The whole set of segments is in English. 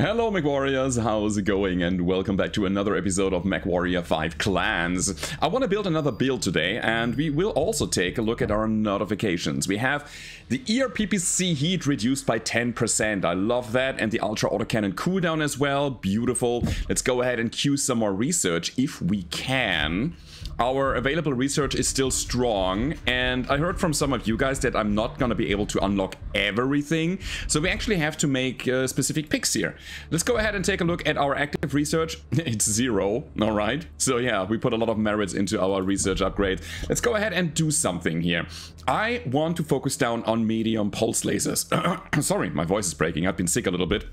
Hello MechWarriors, how's it going and welcome back to another episode of MechWarrior 5 Clans. I want to build another build today and we will also take a look at our notifications. We have the ERPPC heat reduced by 10%, I love that, and the Ultra Autocannon cooldown as well, beautiful. Let's go ahead and queue some more research if we can. Our available research is still strong, and I heard from some of you guys that I'm not gonna be able to unlock everything, so we actually have to make uh, specific picks here. Let's go ahead and take a look at our active research. it's zero, alright? So yeah, we put a lot of merits into our research upgrade. Let's go ahead and do something here. I want to focus down on medium pulse lasers. Sorry, my voice is breaking. I've been sick a little bit.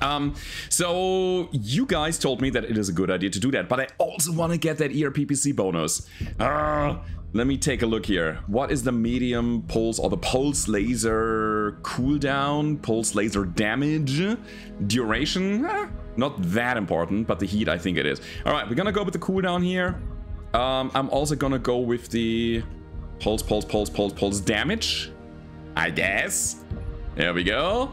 Um, so you guys told me that it is a good idea to do that, but I also want to get that ERPPC bonus. Uh, let me take a look here. What is the medium pulse or the pulse laser cooldown, pulse laser damage, duration? Eh, not that important, but the heat I think it is. All right, we're gonna go with the cooldown here. Um, I'm also gonna go with the pulse, pulse, pulse, pulse, pulse damage, I guess. There we go.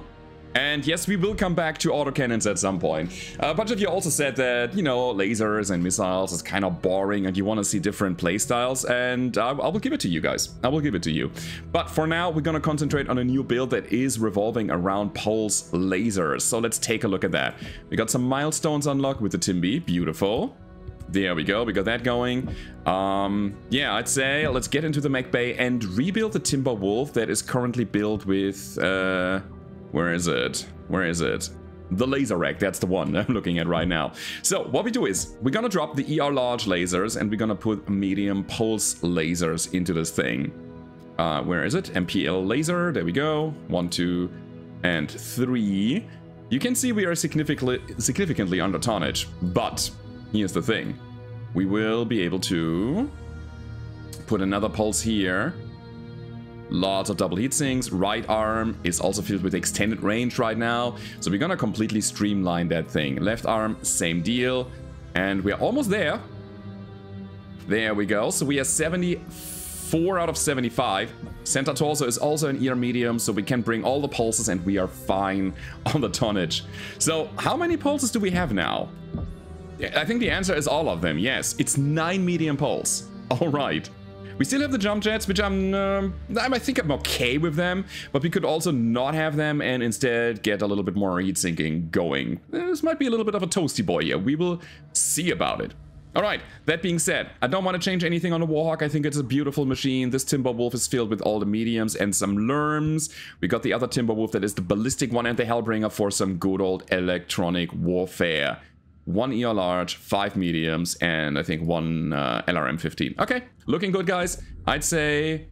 And yes, we will come back to autocannons at some point. A bunch of you also said that, you know, lasers and missiles is kind of boring and you want to see different playstyles, and I, I will give it to you guys. I will give it to you. But for now, we're going to concentrate on a new build that is revolving around pulse lasers. So let's take a look at that. We got some milestones unlocked with the Timby. Beautiful. There we go, we got that going. Um, yeah, I'd say let's get into the mech bay and rebuild the Timber Wolf that is currently built with... Uh, where is it? Where is it? The laser rack, that's the one I'm looking at right now. So what we do is, we're gonna drop the ER large lasers and we're gonna put medium pulse lasers into this thing. Uh, where is it? MPL laser, there we go. One, two, and three. You can see we are significantly, significantly under tonnage, but here's the thing. We will be able to put another pulse here Lots of double heat sinks. Right arm is also filled with extended range right now. So we're gonna completely streamline that thing. Left arm, same deal. And we're almost there. There we go. So we are 74 out of 75. Center torso is also an ear medium, so we can bring all the pulses and we are fine on the tonnage. So how many pulses do we have now? I think the answer is all of them, yes. It's 9 medium pulse. All right. We still have the jump jets, which I'm, uh, I think I'm okay with them, but we could also not have them and instead get a little bit more heat sinking going. This might be a little bit of a toasty boy here. We will see about it. Alright, that being said, I don't want to change anything on the Warhawk. I think it's a beautiful machine. This Timberwolf is filled with all the mediums and some lerms. We got the other Timberwolf that is the ballistic one and the Hellbringer for some good old electronic warfare one ER large, five mediums, and I think one uh, LRM 15. Okay, looking good, guys. I'd say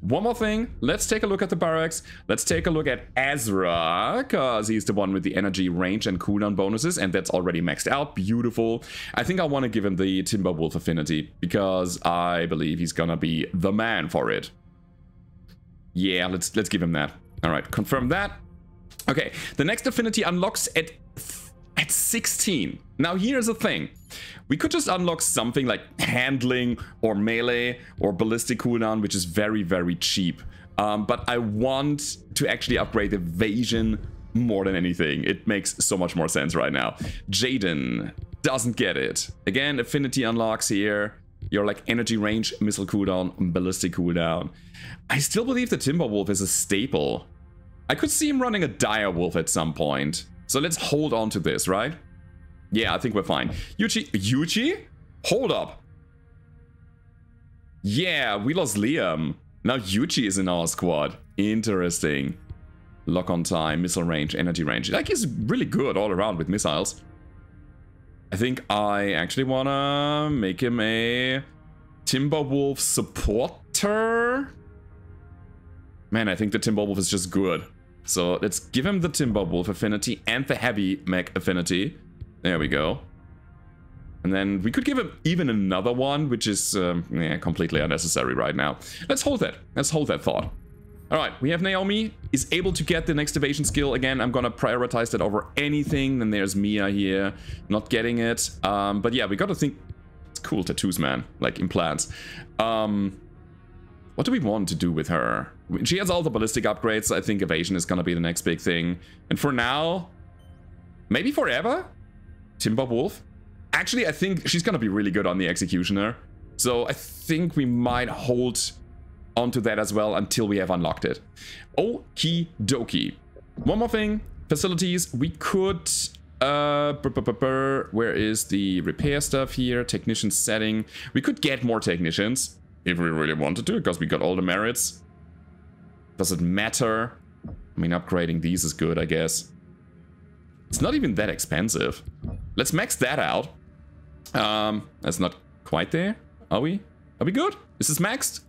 one more thing. Let's take a look at the barracks. Let's take a look at Ezra, because he's the one with the energy range and cooldown bonuses, and that's already maxed out. Beautiful. I think I want to give him the Timberwolf affinity, because I believe he's gonna be the man for it. Yeah, let's let's give him that. All right, confirm that. Okay, the next affinity unlocks at at 16. Now here's the thing. We could just unlock something like handling or melee or ballistic cooldown, which is very, very cheap. Um, but I want to actually upgrade evasion more than anything. It makes so much more sense right now. Jaden doesn't get it. Again, affinity unlocks here. Your like energy range, missile cooldown, ballistic cooldown. I still believe the Timberwolf is a staple. I could see him running a Direwolf at some point. So let's hold on to this, right? Yeah, I think we're fine. Yuchi, Yuchi? Hold up. Yeah, we lost Liam. Now Yuchi is in our squad. Interesting. Lock on time, missile range, energy range. Like he's really good all around with missiles. I think I actually wanna make him a Timberwolf supporter. Man, I think the Timberwolf is just good. So let's give him the Timberwolf affinity and the Heavy Mech affinity. There we go. And then we could give him even another one, which is um, yeah, completely unnecessary right now. Let's hold that. Let's hold that thought. All right, we have Naomi is able to get the next evasion skill. Again, I'm gonna prioritize that over anything. Then there's Mia here, not getting it. Um, but yeah, we gotta think. It's cool tattoos, man, like implants. Um, what do we want to do with her? She has all the ballistic upgrades. So I think evasion is gonna be the next big thing. And for now, maybe forever? Timberwolf? Actually, I think she's gonna be really good on the Executioner. So I think we might hold onto that as well until we have unlocked it. Okie dokie. One more thing. Facilities. We could... Uh, where is the repair stuff here? Technician setting. We could get more technicians if we really wanted to, because we got all the merits. Does it matter? I mean, upgrading these is good, I guess. It's not even that expensive. Let's max that out. Um, that's not quite there. Are we? Are we good? Is this maxed?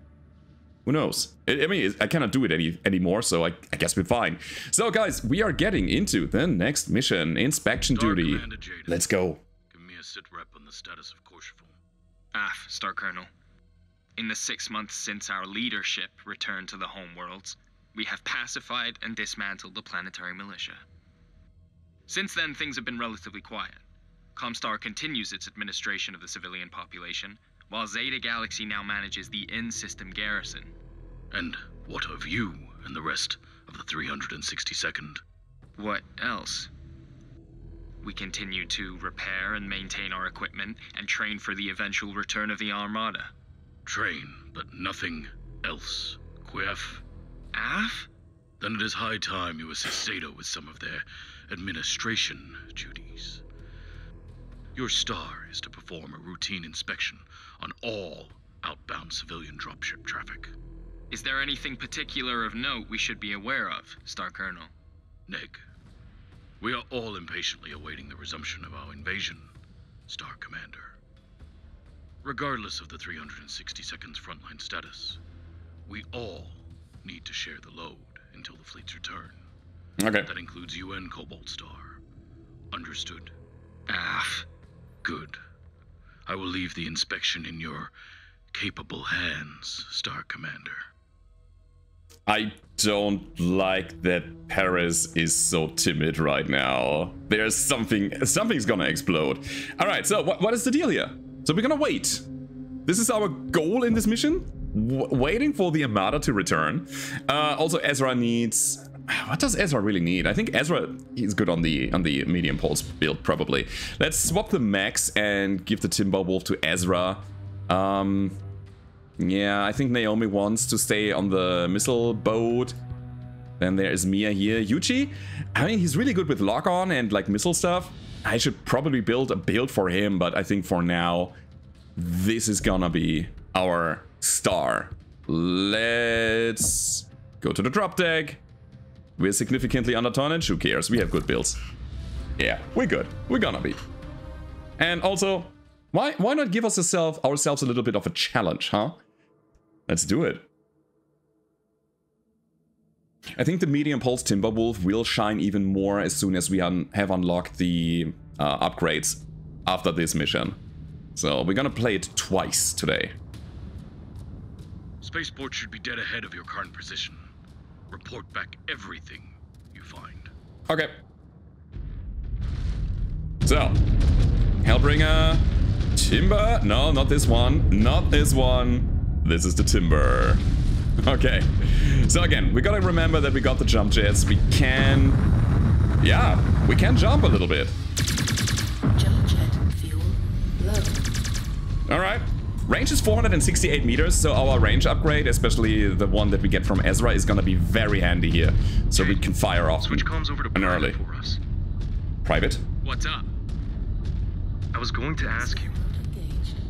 Who knows? I, I mean, I cannot do it any anymore, so I, I, guess we're fine. So, guys, we are getting into the next mission, inspection Star duty. Let's go. Give me a sit rep on the status of. Aff, Star Colonel. In the six months since our leadership returned to the homeworlds, we have pacified and dismantled the planetary militia. Since then, things have been relatively quiet. Comstar continues its administration of the civilian population, while Zeta Galaxy now manages the in-system garrison. And what of you and the rest of the 362nd? What else? We continue to repair and maintain our equipment and train for the eventual return of the Armada. Train, but nothing else. Quiaff? Aff? Then it is high time you assist Zeta with some of their administration duties. Your star is to perform a routine inspection on all outbound civilian dropship traffic. Is there anything particular of note we should be aware of, Star Colonel? Neg, we are all impatiently awaiting the resumption of our invasion, Star Commander. Regardless of the 360 seconds frontline status, we all need to share the load until the fleet's return. Okay. That includes you and Cobalt Star. Understood? Ah. Good. I will leave the inspection in your capable hands, Star Commander. I don't like that Paris is so timid right now. There's something, something's gonna explode. All right, so what, what is the deal here? So we're gonna wait. This is our goal in this mission? W waiting for the Armada to return. Uh, also, Ezra needs what does Ezra really need? I think Ezra is good on the on the medium pulse build, probably. Let's swap the max and give the Timber Wolf to Ezra. Um, yeah, I think Naomi wants to stay on the missile boat. Then there is Mia here. Yuchi, I mean, he's really good with lock-on and like missile stuff. I should probably build a build for him, but I think for now, this is gonna be our star. Let's go to the drop deck. We're significantly under tonnage, who cares? We have good builds. Yeah, we're good. We're gonna be. And also, why why not give us ourselves, ourselves a little bit of a challenge, huh? Let's do it. I think the medium pulse Timberwolf will shine even more as soon as we un have unlocked the uh, upgrades after this mission. So we're gonna play it twice today. Spaceport should be dead ahead of your current position. Report back everything you find. Okay. So, Hellbringer, Timber. No, not this one. Not this one. This is the Timber. Okay. So again, we gotta remember that we got the jump jets. We can... Yeah, we can jump a little bit. Jump jet fuel low. Alright. Range is 468 meters, so our range upgrade, especially the one that we get from Ezra, is gonna be very handy here. So we can fire off Switch comms over to an early. for us. Private? What's up? I was going to ask you, Engaged.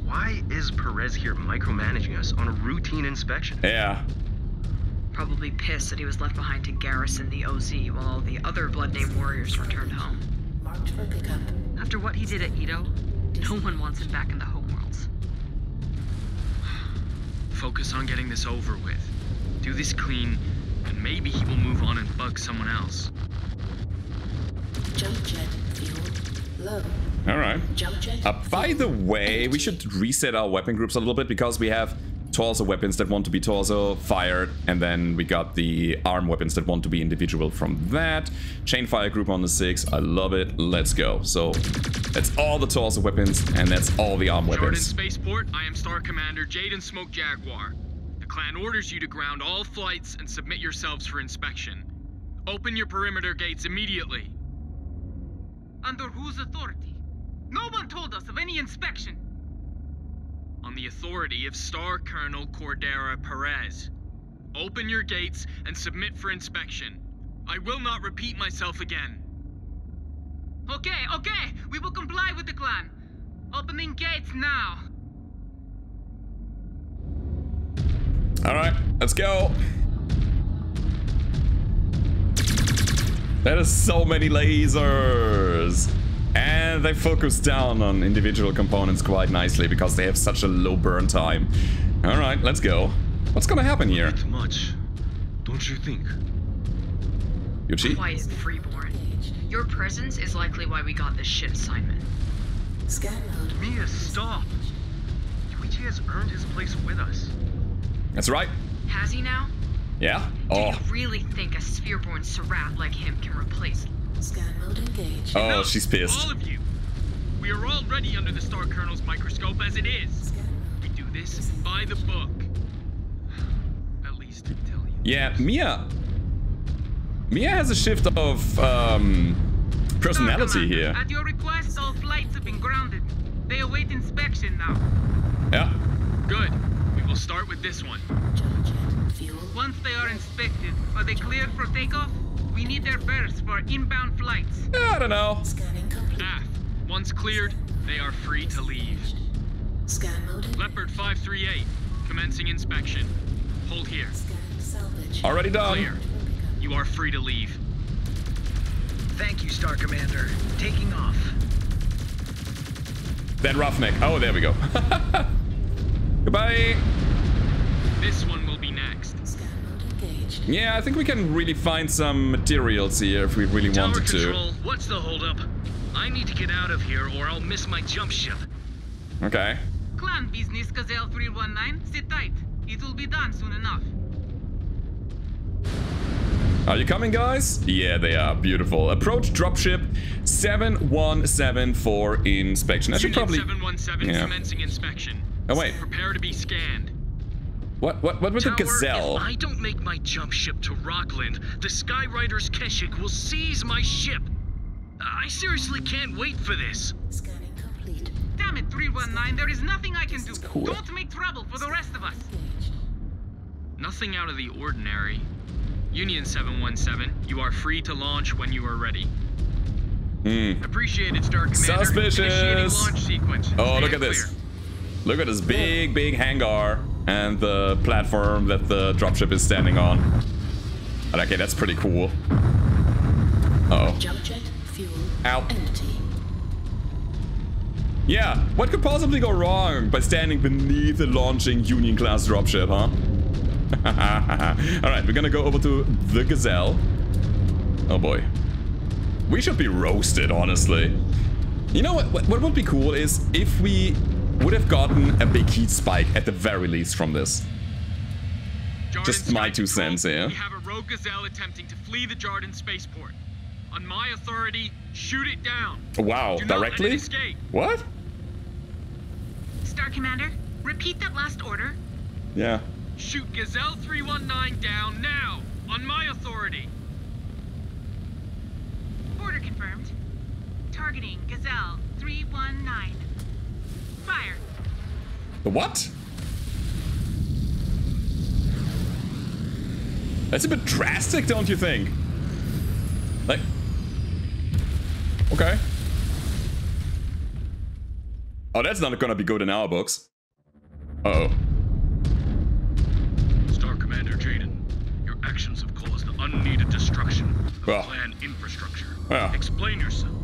Why is Perez here micromanaging us on a routine inspection? Yeah. Probably pissed that he was left behind to garrison the OZ while all the other Blood Name warriors returned home. Marked for pickup. After what he did at Ito, no one wants him back in the homeworlds. Focus on getting this over with. Do this clean, and maybe he will move on and bug someone else. Jump jet fuel low. Alright. Uh, by the way, we should reset our weapon groups a little bit because we have torso weapons that want to be torso fired, and then we got the arm weapons that want to be individual from that. Chain fire group on the six, I love it. Let's go. So that's all the torso weapons, and that's all the arm Jordan weapons. Spaceport, I am Star Commander Jaden Smoke Jaguar. The clan orders you to ground all flights and submit yourselves for inspection. Open your perimeter gates immediately. Under whose authority? No one told us of any inspection. On the authority of Star Colonel Cordera Perez. Open your gates and submit for inspection. I will not repeat myself again. Okay, okay, we will comply with the clan. Opening gates now. Alright, let's go. There are so many lasers. And they focus down on individual components quite nicely because they have such a low burn time. Alright, let's go. What's gonna happen here? Not much, don't you think? Yuchi? Quiet, Freeborn. Your presence is likely why we got this shit assignment. Scan mode. Mia, stop! Yuichi has earned his place with us. That's right. Has he now? Yeah? Do Oh. you really think a Sphereborn surat like him can replace Scan mode engaged. Oh, she's pissed. All of you. We are already under the Star Colonel's microscope as it is. We do this by the book. At least until you. Yeah, Mia. Mia has a shift of um, personality here. At your request, all flights have been grounded. They await inspection now. Yeah. Good. We will start with this one. Jump jet. Fuel. Once they are inspected, are they cleared for takeoff? We need their berths for inbound flights. I don't know. Scanning complete. Aff. Once cleared, they are free to leave. Scan mode. Leopard 538, commencing inspection. Hold here. Scanning salvage. Already done. Clear. You are free to leave. Thank you, Star Commander. Taking off. Then Roughneck. Oh, there we go. Goodbye. This one will be next. Scan mode engaged. Yeah, I think we can really find some materials here if we really Tower wanted to. control, what's the holdup? I need to get out of here or I'll miss my jump ship. Okay. Clan business, Gazelle 319. Sit tight. It will be done soon enough. Are you coming, guys? Yeah, they are. Beautiful. Approach dropship 717 for inspection. I should Unit probably... 717 Yeah. commencing inspection. Oh, wait. Prepare to be scanned. What, what, what with the gazelle? if I don't make my jump ship to Rockland, the Skyriders Keshik will seize my ship. I seriously can't wait for this. Scanning complete. Damn it, 319. There is nothing I can do. cool. Don't make trouble for the rest of us. Nothing out of the ordinary. Union 717, you are free to launch when you are ready. Hmm. Appreciated, Star Commander. Suspicious. Initiating launch sequence. Oh, Stand look at this. Look at this big, big hangar and the platform that the dropship is standing on. But okay, that's pretty cool. Uh oh. Jump jet. Fuel. Ow. Empty. Yeah, what could possibly go wrong by standing beneath a launching Union class dropship, huh? Alright, we're gonna go over to the Gazelle. Oh boy. We should be roasted, honestly. You know what, what, what would be cool is if we would have gotten a big heat spike at the very least from this. Jarden Just my two cents here. We have a rogue gazelle attempting to flee the Jarden spaceport. On my authority, shoot it down. Wow, Do not let it directly? What? Star Commander, repeat that last order. Yeah. Shoot Gazelle 319 down now. On my authority. Order confirmed. Targeting Gazelle 319. Fire. The what? That's a bit drastic, don't you think? Like... Okay. Oh, that's not gonna be good in our books. Uh-oh. Star Commander Jaden, your actions have caused unneeded destruction of Well. clan infrastructure. Well. Explain yourself.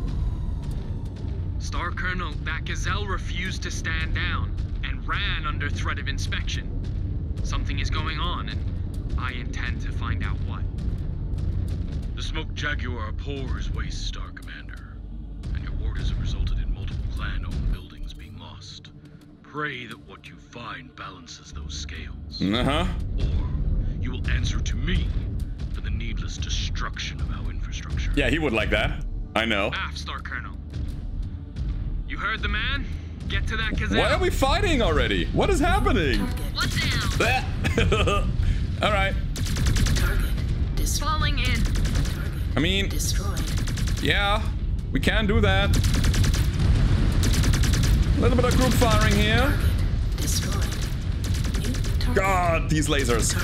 Star Colonel, that gazelle refused to stand down and ran under threat of inspection. Something is going on, and I intend to find out what. The Smoke Jaguar pours waste, Star Commander, and your orders have resulted in multiple clan-owned buildings being lost. Pray that what you find balances those scales, Uh-huh. or you will answer to me for the needless destruction of our infrastructure. Yeah, he would like that. I know. Aff, Star Colonel. You heard the man? Get to that gazelle. Why are we fighting already? What is happening? Target. What's down? Alright. Target. Destroyed. Falling in. Target. I mean, Destroyed. yeah. We can do that. A little bit of group firing here. Destroyed. God, these lasers.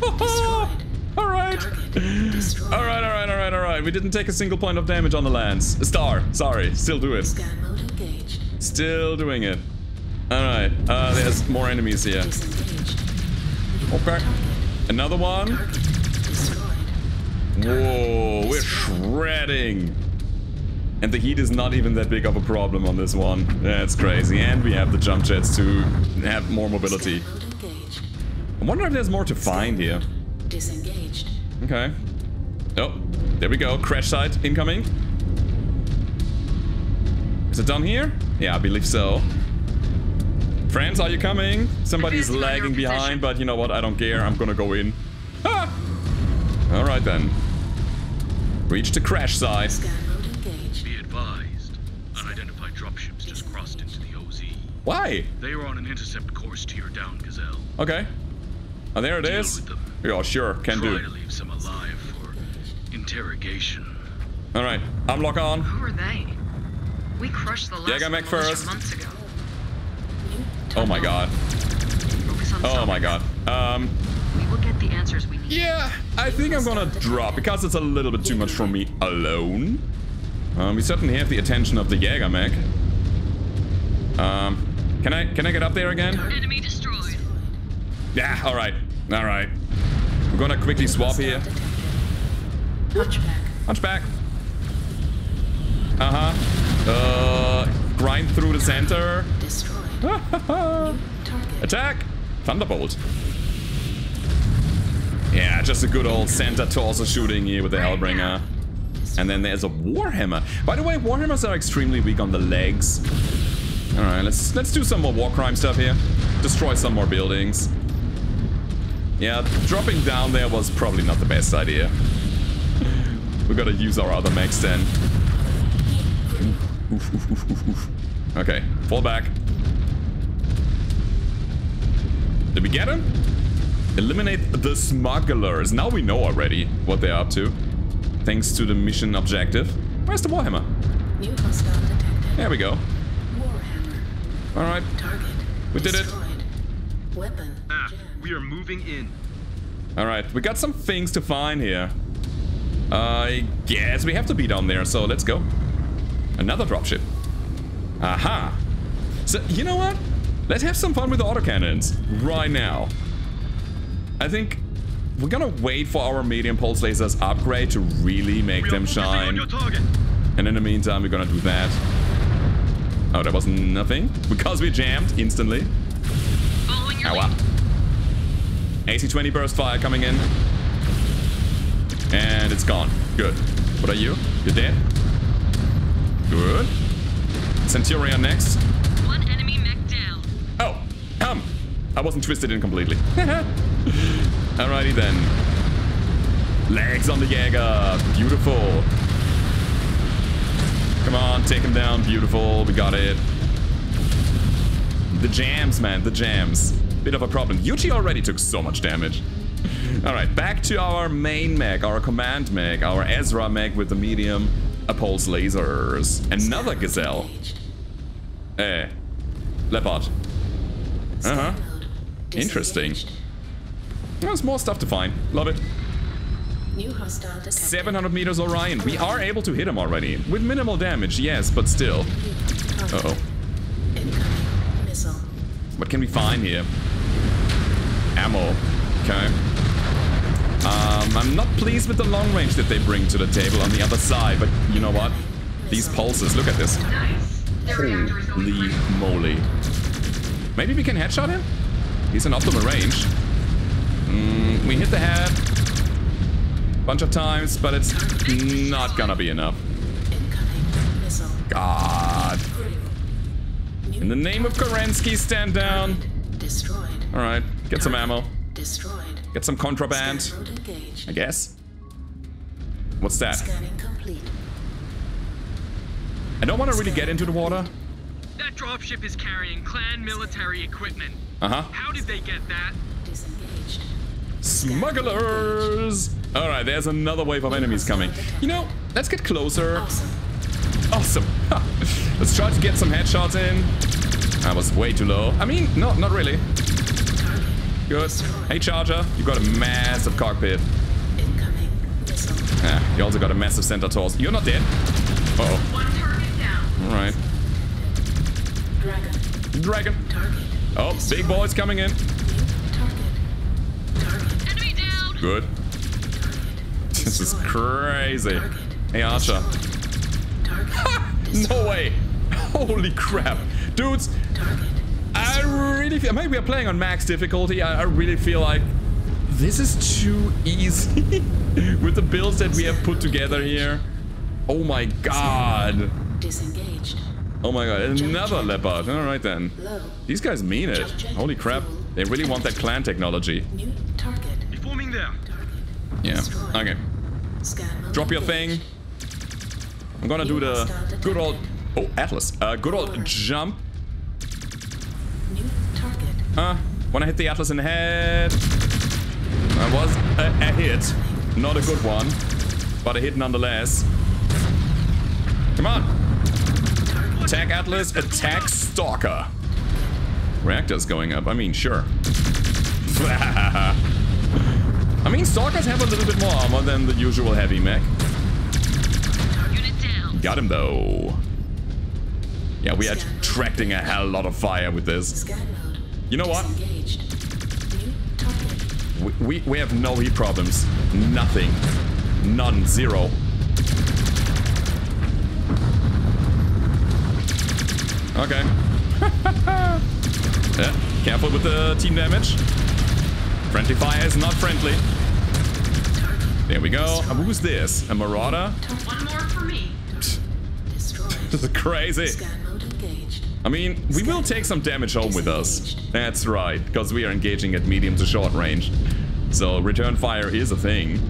all right. All right, all right, all right, all right. We didn't take a single point of damage on the lands. A star. Sorry. Still do it. Engaged. Still doing it. All right. Uh, there's more enemies here. Okay. Another one. Whoa, we're shredding. And the heat is not even that big of a problem on this one. That's crazy. And we have the jump jets to have more mobility. Scan mode engaged. I wonder if there's more to find here. Disengaged. Okay. Oh, there we go. Crash site incoming. Is it done here? Yeah, I believe so. Friends, are you coming? Somebody's Advancing lagging behind, but you know what? I don't care. I'm gonna go in. Ah! Alright then. Reach the crash site. Scan mode engaged. Be advised, unidentified dropships just crossed into the OZ. Why? They are on an intercept course to your down gazelle. Okay. Oh, there it Deal is. with them. Yeah, sure. Can Try do. to leave some alive for interrogation. Alright. I'm lock on. Who are they? We crushed the last Jäger mech first. months ago. Oh my god. Oh my god. Um, We will get the answers we need. yeah, I think I'm gonna drop because it's a little bit too much for me alone. Um, we certainly have the attention of the Jäger mech. Um, can I can I get up there again? Enemy destroyed. Yeah. All right. All right. We're gonna quickly swap here. Hunchback. Hunchback. Uh huh. Uh, grind through the center. Attack! Thunderbolt. Yeah, just a good old center torso shooting here with the Hellbringer. And then there's a Warhammer. By the way, Warhammers are extremely weak on the legs. Alright, let's let's do some more war crime stuff here. Destroy some more buildings. Yeah, dropping down there was probably not the best idea. we gotta use our other mechs then. Oof, oof, oof, oof, oof. Okay, fall back. Did we get him? Eliminate the smugglers. Now we know already what they're up to. Thanks to the mission objective. Where's the Warhammer? New hostile detected. There we go. Warhammer. Alright. Target. We did it. Weapon. Ah, we are moving in. Alright, we got some things to find here. I guess we have to be down there, so let's go. Another dropship. Aha. So, you know what? Let's have some fun with the autocannons right now. I think we're gonna wait for our medium pulse lasers upgrade to really make them shine. And in the meantime, we're gonna do that. Oh, that was nothing? Because we jammed instantly. Ow. Ah. lead. AC-20 burst fire coming in. And it's gone. Good. What are you? You're dead? Good. Centurion next. One enemy mech down. Oh, um, I wasn't twisted in completely. Alrighty then. Legs on the Jaeger. Beautiful. Come on, take him down. Beautiful. We got it. The jams, man. The jams. Bit of a problem. Yuchi already took so much damage. Alright, back to our main mech, our command mech, our Ezra mech with the medium pulse lasers. Another gazelle. Eh. Leopard. Uh-huh. Interesting. There's more stuff to find. Love it. New hostile detected. 700 meters Orion. We are able to hit him already. With minimal damage, yes, but still. Uh-oh. What can we find here? Ammo. Okay. Um, I'm not pleased with the long range that they bring to the table on the other side, but you know what? These pulses, look at this. Holy moly. Maybe we can headshot him? He's in optimal range. Mm, we hit the head a bunch of times, but it's not gonna be enough. God. In the name of Kerensky, stand down. Alright, get some ammo. Destroyed. Get some contraband. Scan mode engaged. I guess. What's that? I don't want to really get into the water. That dropship is carrying clan military equipment. Uh-huh. How did they get that? Disengaged. Smugglers! Alright, there's another wave of enemies coming. You know, let's get closer. Awesome. Awesome. Let's try to get some headshots in. That was way too low. I mean, no, not really. Good. Hey, Charger, You've got a massive cockpit. Incoming missile. Yeah, you also got a massive center torso. You're not dead. Uh-oh. One target down. Alright. Dragon. Dragon. Target. Oh, big boys coming in. Target. Target. Enemy down! Good. This is crazy. Target. Hey, Archer. Target. No way. Holy crap. Dudes, Target. I really feel... Maybe we are playing on max difficulty. I, I really feel like this is too easy with the builds that we have put together here. Oh my god. Disengaged. Oh my god, another leopard. Alright then. These guys mean it. Holy crap. They really want that clan technology. New target. Forming there. Target. Yeah. Okay. Drop your thing. I'm gonna do the good old... Oh, Atlas. Uh, good old jump. New target. Uh, wanna hit the Atlas in the head. That was a, a hit. Not a good one. But a hit nonetheless. Come on. Attack Atlas, attack Stalker. Reactor's going up. I mean, sure. I mean, Stalkers have a little bit more armor than the usual heavy mech. Got him though. Yeah, we are attracting a hell lot of fire with this. You know what? Disengaged. New target. We, we, we have no heat problems. Nothing. None. Zero. Okay. yeah, careful with the team damage. Friendly fire is not friendly. There we go. Uh, who's this? A marauder? One more for me. Destroyed. This is crazy. Scan mode engaged. I mean, we will take some damage home with us. That's right, because we are engaging at medium to short range. So return fire is a thing.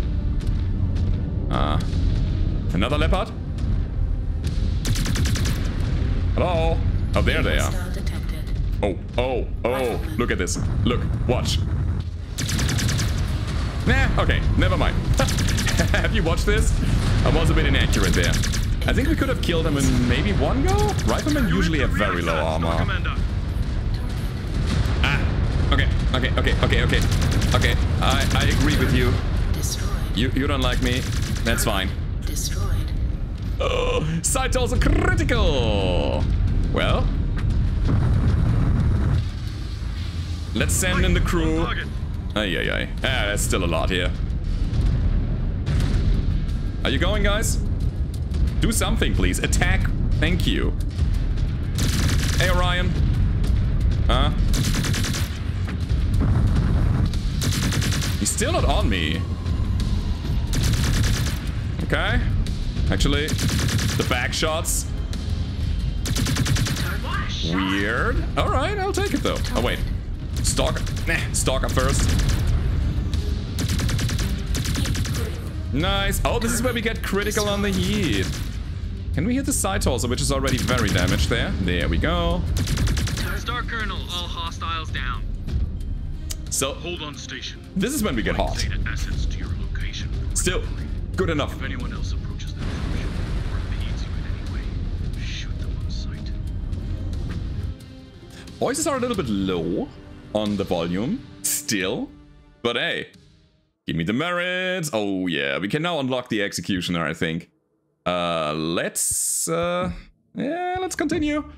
Ah. another leopard? Hello? Oh, there they are. Oh, oh, oh. Look at this. Look, watch. Nah, okay, never mind. have you watched this? I was a bit inaccurate there. I think we could have killed him in maybe one go? Riflemen usually have very low armor. Ah, okay, okay, okay, okay, okay. Okay, I, I agree with you. You you don't like me. That's fine. Destroyed. Oh, side also critical. Well, let's send in the crew. Ay, ay, ay. Ah, that's still a lot here. Are you going, guys? Do something, please. Attack. Thank you. Hey, Orion. Huh? He's still not on me. Okay. Actually, the back shots. Weird. Alright, I'll take it though. Oh, wait. Stalker. Nah, Stalker first. Nice. Oh, this is where we get critical on the heat. Can we hit the side torso, which is already very damaged there? There we go. Star Colonel, all hostiles down. So, Hold on station. this is when we get hot. Data assets to your location. Still, good enough. If anyone else approaches that function or impedes you in any way, shoot them on sight. Voices are a little bit low on the volume, still. But hey, give me the merits. Oh yeah, we can now unlock the Executioner, I think. Uh, let's, uh, yeah, let's continue.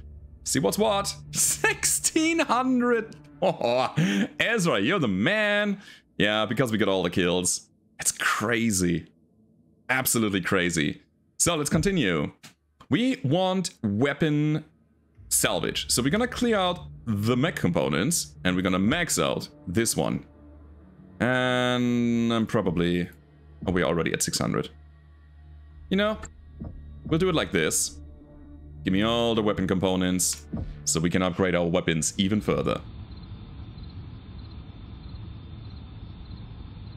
See what's what. 1600. Oh, Ezra, you're the man. Yeah, because we got all the kills. It's crazy. Absolutely crazy. So let's continue. We want weapon salvage. So we're gonna clear out the mech components and we're gonna max out this one. And I'm probably... Oh, we're already at 600. You know, we'll do it like this. Give me all the weapon components so we can upgrade our weapons even further.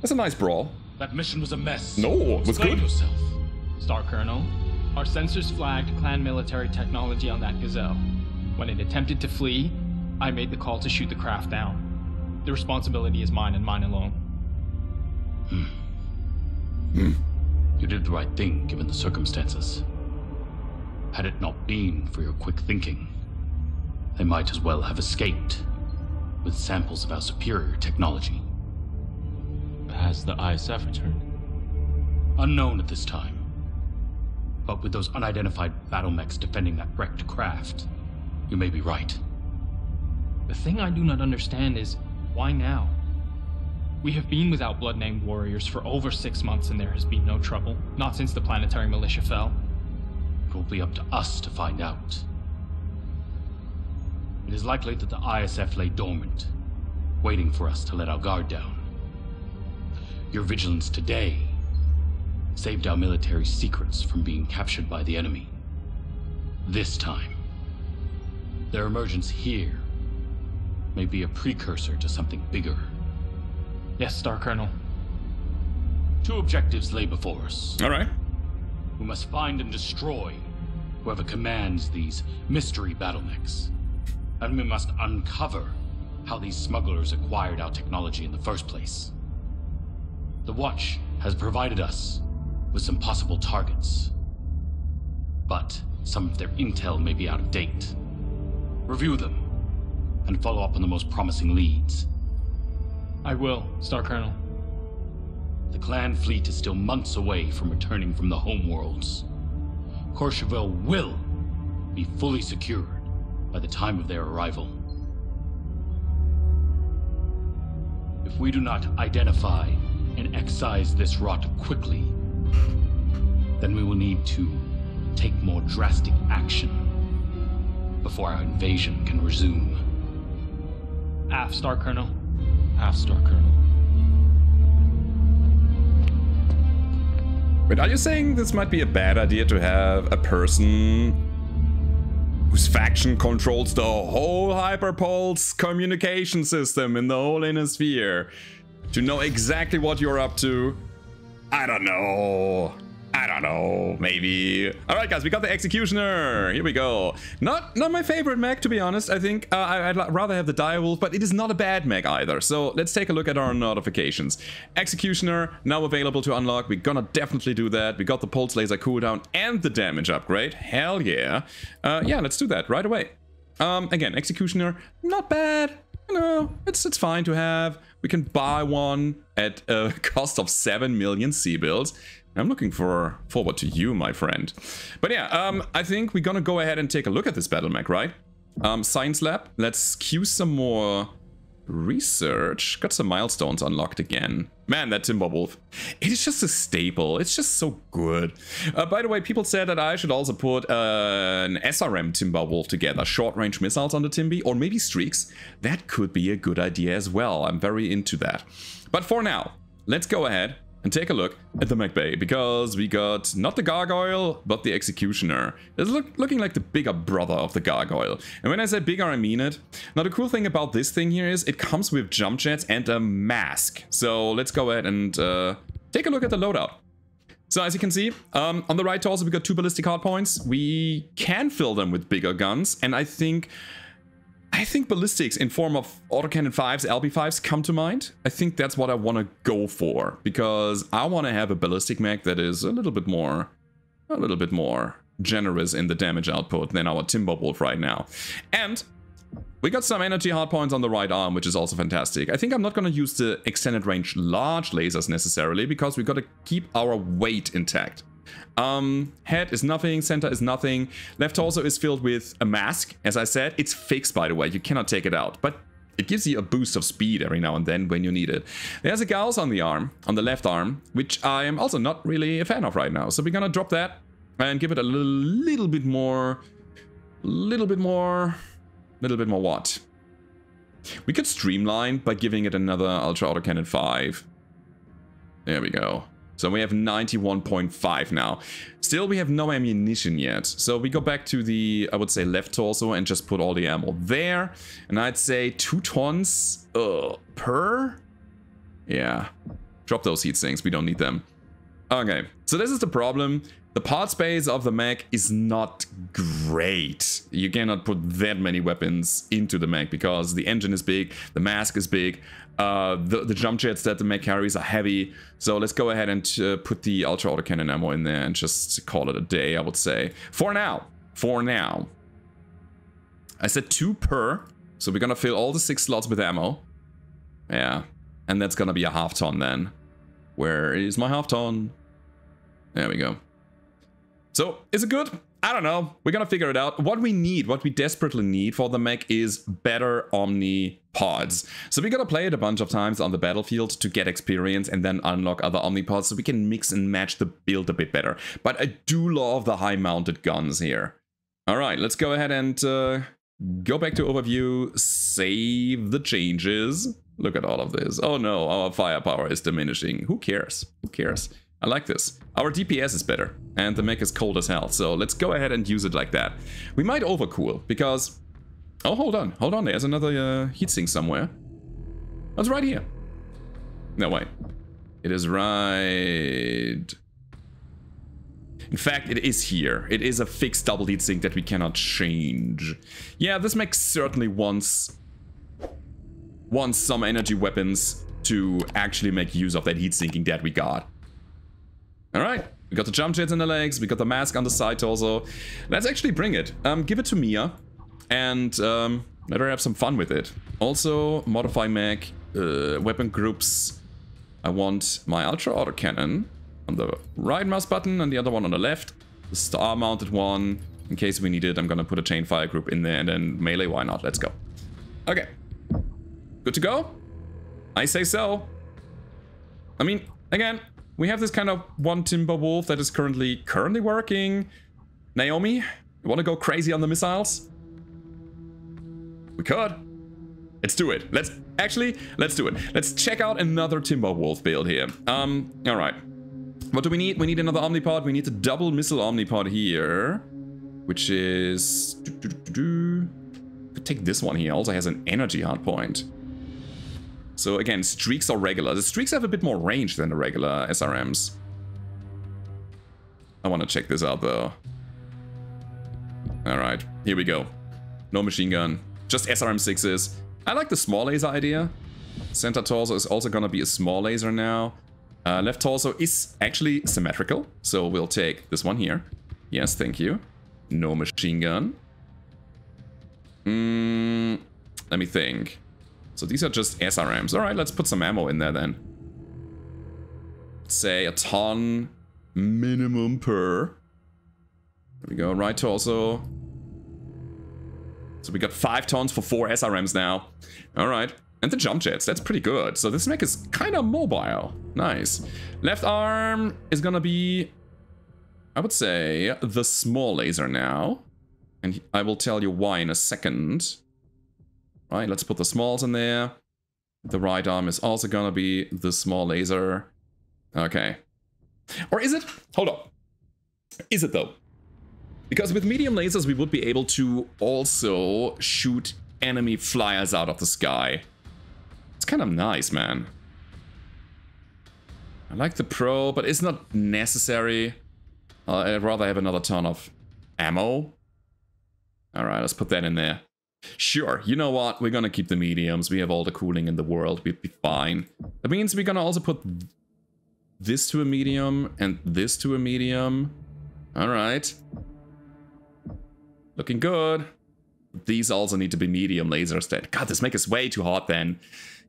That's a nice brawl. That mission was a mess. No, it was Explain good. yourself. Star Colonel, our sensors flagged clan military technology on that gazelle. When it attempted to flee, I made the call to shoot the craft down. The responsibility is mine and mine alone. Hmm. Hmm. You did the right thing given the circumstances. Had it not been for your quick thinking, they might as well have escaped with samples of our superior technology. Has the ISF returned? Unknown at this time. But with those unidentified battle mechs defending that wrecked craft, you may be right. The thing I do not understand is why now? We have been without blood named warriors for over six months and there has been no trouble. Not since the planetary militia fell. It will be up to us to find out. It is likely that the ISF lay dormant, waiting for us to let our guard down. Your vigilance today saved our military secrets from being captured by the enemy. This time, their emergence here may be a precursor to something bigger. Yes, Star Colonel. Two objectives lay before us. All right. We must find and destroy whoever commands these mystery battle mechs. And we must uncover how these smugglers acquired our technology in the first place. The Watch has provided us with some possible targets. But some of their intel may be out of date. Review them and follow up on the most promising leads. I will, Star Colonel. The clan fleet is still months away from returning from the homeworlds. Courchevel will be fully secured by the time of their arrival. If we do not identify and excise this rot quickly, then we will need to take more drastic action before our invasion can resume. Half Star Colonel. Half Star Colonel. Wait, are you saying this might be a bad idea to have a person whose faction controls the whole Hyperpulse communication system in the whole inner sphere to know exactly what you're up to? I don't know. I don't know, maybe. All right, guys, we got the Executioner. Here we go. Not not my favorite mech, to be honest. I think uh, I, would rather have the Direwolf, but it is not a bad mech either. So let's take a look at our notifications. Executioner, now available to unlock. We're gonna definitely do that. We got the Pulse Laser cooldown and the damage upgrade. Hell yeah. Uh, yeah, let's do that right away. Um, again, Executioner, not bad. You know, it's, it's fine to have. We can buy one at a cost of 7 million C-bills. I'm looking for forward to you, my friend. But yeah, um, I think we're gonna go ahead and take a look at this battle mech, right? Um, Science Lab, let's queue some more research. Got some milestones unlocked again. Man, that Timberwolf. It is just a staple. It's just so good. Uh, by the way, people said that I should also put uh, an SRM Timberwolf together. Short-range missiles on the Timby, or maybe streaks. That could be a good idea as well. I'm very into that. But for now, let's go ahead and take a look at the MechBay, because we got not the gargoyle but the executioner. It's look, looking like the bigger brother of the gargoyle. And when i say bigger i mean it. Now the cool thing about this thing here is it comes with jump jets and a MASC. So let's go ahead and uh, take a look at the loadout. So as you can see, um, on the right torso we got two ballistic hardpoints. We can fill them with bigger guns, and I think I think ballistics in form of autocannon 5s, LB5s come to mind. I think that's what I want to go for because I want to have a ballistic mech that is a little bit more, a little bit more generous in the damage output than our Timberwolf right now. And we got some energy hardpoints on the right arm, which is also fantastic. I think I'm not going to use the extended range large lasers necessarily because we got to keep our weight intact. Um, head is nothing, center is nothing. Left torso is filled with a MASC. As I said, it's fixed by the way, you cannot take it out. But it gives you a boost of speed every now and then when you need it. There's a Gauss on the arm, on the left arm, which I am also not really a fan of right now. So we're gonna drop that and give it a little, bit more, little bit more, little bit more what? We could streamline by giving it another Ultra Autocannon 5. There we go. So we have 91.5 now. Still, we have no ammunition yet. So we go back to the, I would say, left torso and just put all the ammo there. And I'd say two tons uh, per? Yeah. Drop those heat sinks. We don't need them. Okay, so this is the problem. The part space of the mech is not great. You cannot put that many weapons into the mech because the engine is big, the MASC is big, uh, the, the, jump jets that the mech carries are heavy. So let's go ahead and uh, put the ultra autocannon ammo in there and just call it a day, I would say. For now. for now. I said two per, so we're gonna fill all the six slots with ammo. Yeah, and that's gonna be a half ton then. Where is my half ton? There we go. So, is it good? I don't know. We're gonna figure it out. What we need, what we desperately need for the mech is better Omni pods. So we gotta play it a bunch of times on the battlefield to get experience and then unlock other Omni pods so we can mix and match the build a bit better. But I do love the high mounted guns here. Alright, let's go ahead and uh, go back to overview, save the changes. Look at all of this. Oh no, our firepower is diminishing. Who cares? Who cares? I like this. Our DPS is better, and the mech is cold as hell, so let's go ahead and use it like that. We might overcool, because... Oh, hold on, hold on, there's another uh, heatsink somewhere. That's right here. No, wait. It is right... In fact, it is here. It is a fixed double heatsink that we cannot change. Yeah, this mech certainly wants... wants some energy weapons to actually make use of that heatsinking that we got. Alright, we got the jump jets in the legs, we got the MASC on the side torso. Let's actually bring it. Um, give it to Mia, and um, let her have some fun with it. Also, modify mech, uh, weapon groups. I want my ultra auto cannon on the right mouse button and the other one on the left. The star mounted one, in case we need it, I'm gonna put a chain fire group in there and then melee, why not? Let's go. Okay. Good to go? I say so. I mean, again, we have this kind of one Timber Wolf that is currently currently working. Naomi, you want to go crazy on the missiles? We could. Let's do it. Let's actually let's do it. Let's check out another Timber Wolf build here. Um, all right. What do we need? We need another Omnipod. We need a double missile Omnipod here, which is. Could take this one here. Also has an energy hardpoint. So again, streaks are regular. The streaks have a bit more range than the regular SRMs. I want to check this out though. Alright, here we go. No machine gun, just SRM6s. I like the small laser idea. Center torso is also gonna be a small laser now. Uh, left torso is actually symmetrical, so we'll take this one here. Yes, thank you. No machine gun. Mm, let me think. So these are just SRMs. Alright, let's put some ammo in there then. Say a ton minimum per. There we go, right torso. So we got five tons for four SRMs now. Alright. And the jump jets, that's pretty good. So this mech is kind of mobile. Nice. Left arm is gonna be, I would say, the small laser now. And I will tell you why in a second. Right, let's put the smalls in there. The right arm is also gonna be the small laser. Okay. Or is it? Hold on. Is it though? Because with medium lasers we would be able to also shoot enemy flyers out of the sky. It's kind of nice, man. I like the pro, but it's not necessary. Uh, I'd rather have another ton of ammo. Alright, let's put that in there. Sure, you know what? We're gonna keep the mediums. We have all the cooling in the world. We'd be fine. That means we're gonna also put this to a medium and this to a medium. Alright. Looking good. These also need to be medium lasers then. God, this make us way too hot then.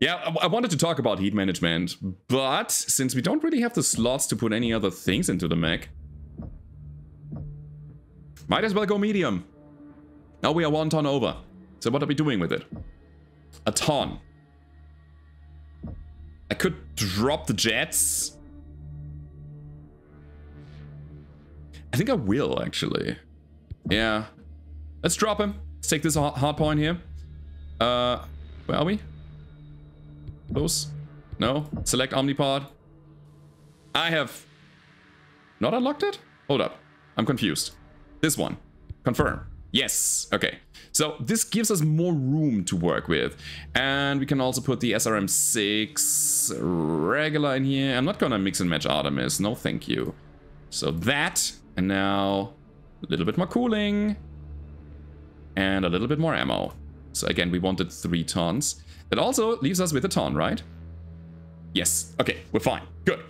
Yeah, I, I wanted to talk about heat management, but since we don't really have the slots to put any other things into the mech, might as well go medium. Now we are one ton over. So what are we doing with it? A ton. I could drop the jets. I think I will, actually. Yeah. Let's drop him. Let's take this hard point here. Uh, where are we? Close? No? Select Omnipod. I have not unlocked it? Hold up. I'm confused. This one. Confirm. Yes. Okay. So this gives us more room to work with. And we can also put the SRM6 regular in here. I'm not gonna mix and match Artemis. No, thank you. So that, and now a little bit more cooling. And a little bit more ammo. So again, we wanted three tons. That also leaves us with a ton, right? Yes. Okay, we're fine. Good.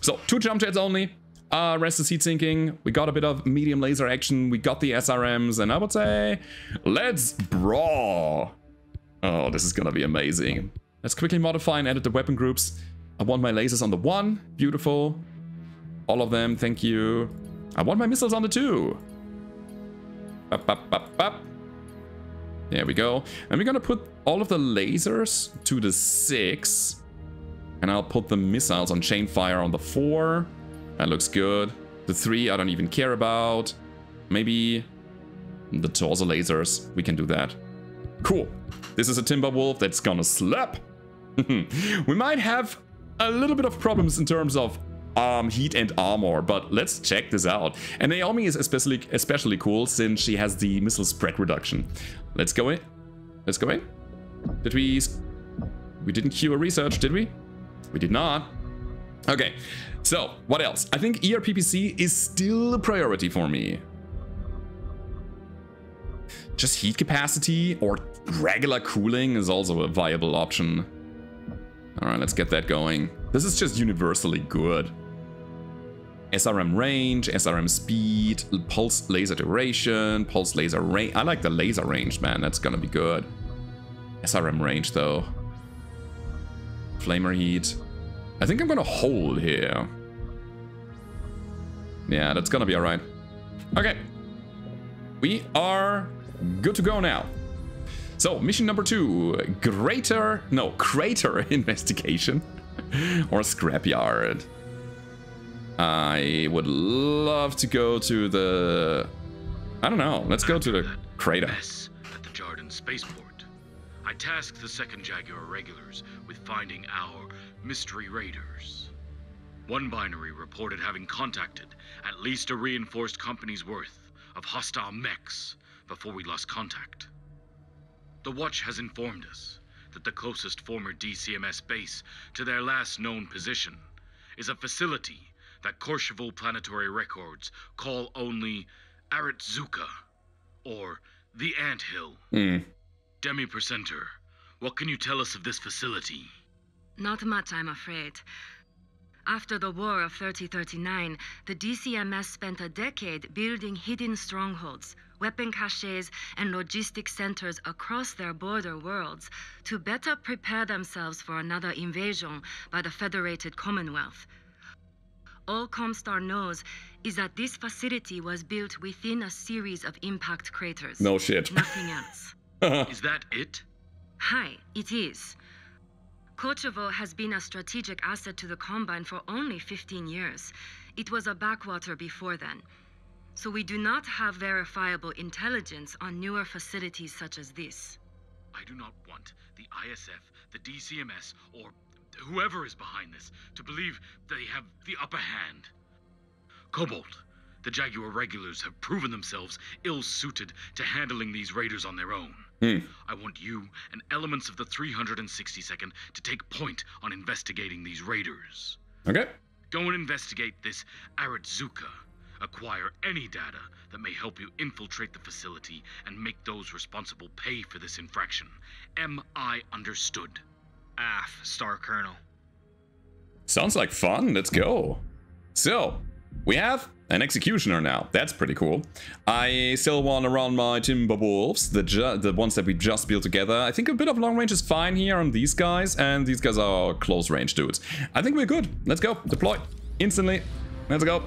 So two jump jets only. Uh, rest is heat sinking. We got a bit of medium laser action. We got the SRMs, and I would say, let's brawl. Oh, this is gonna be amazing. Let's quickly modify and edit the weapon groups. I want my lasers on the one. Beautiful. All of them, thank you. I want my missiles on the two. Up, up, up, up. There we go. And we're gonna put all of the lasers to the six. And I'll put the missiles on chain fire on the four. That looks good. The three I don't even care about. Maybe the torso lasers. We can do that. Cool. This is a Timberwolf that's gonna slap. we might have a little bit of problems in terms of um, heat and armor, but let's check this out. And Naomi is especially especially cool since she has the missile spread reduction. Let's go in. Let's go in. Did we... We didn't queue a research, did we? We did not. Okay, so what else? I think ERPPC is still a priority for me. Just heat capacity or regular cooling is also a viable option. Alright, let's get that going. This is just universally good. SRM range, SRM speed, pulse laser duration, pulse laser range. I like the laser range, man. That's gonna be good. SRM range, though. Flamer heat. I think I'm gonna hold here. Yeah, that's gonna be alright. Okay. We are good to go now. So, mission number two. Greater... No, crater investigation. or scrapyard. I would love to go to the... I don't know. Let's go to the crater. Mess at the Jarden spaceport. I tasked the second Jaguar regulars with finding our mystery raiders. One binary reported having contacted at least a reinforced company's worth of hostile mechs before we lost contact. The Watch has informed us that the closest former DCMS base to their last known position is a facility that Courchevel planetary records call only Aritsuka, or the Ant Hill. Hmm. Demi Precentor, what can you tell us of this facility? Not much, I'm afraid. After the War of 3039, the DCMS spent a decade building hidden strongholds, weapon caches, and logistic centers across their border worlds to better prepare themselves for another invasion by the Federated Commonwealth. All Comstar knows is that this facility was built within a series of impact craters. No shit. Nothing else. Is that it? Hi, it is. Courchevel has been a strategic asset to the Combine for only 15 years. It was a backwater before then. So we do not have verifiable intelligence on newer facilities such as this. I do not want the ISF, the DCMS, or whoever is behind this to believe they have the upper hand. Cobalt, the Jaguar regulars have proven themselves ill suited to handling these raiders on their own. Hmm. I want you and elements of the 362nd to take point on investigating these raiders. Okay. Go and investigate this Aritsuka. Acquire any data that may help you infiltrate the facility and make those responsible pay for this infraction. Am I understood? Aff, Star Colonel. Sounds like fun. Let's go. So, we have an executioner now. That's pretty cool. I still want to run my Timberwolves, the the ones that we just built together. I think a bit of long range is fine here on these guys, and these guys are close range dudes. I think we're good. Let's go. Deploy. Instantly. Let's go.